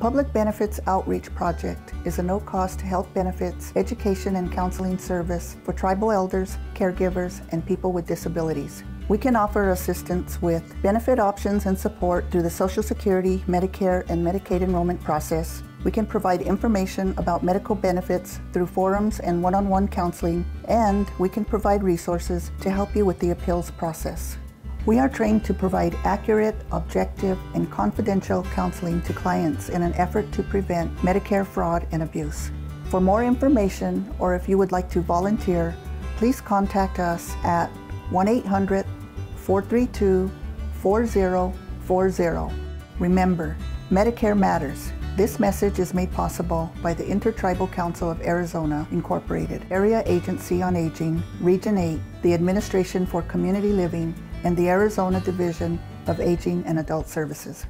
Public Benefits Outreach Project is a no-cost health benefits, education, and counseling service for tribal elders, caregivers, and people with disabilities. We can offer assistance with benefit options and support through the Social Security, Medicare, and Medicaid enrollment process. We can provide information about medical benefits through forums and one-on-one counseling, and we can provide resources to help you with the appeals process. We are trained to provide accurate, objective, and confidential counseling to clients in an effort to prevent Medicare fraud and abuse. For more information, or if you would like to volunteer, please contact us at 1-800-432-4040. Remember, Medicare matters. This message is made possible by the Intertribal Council of Arizona, Incorporated, Area Agency on Aging, Region 8, the Administration for Community Living, and the Arizona Division of Aging and Adult Services.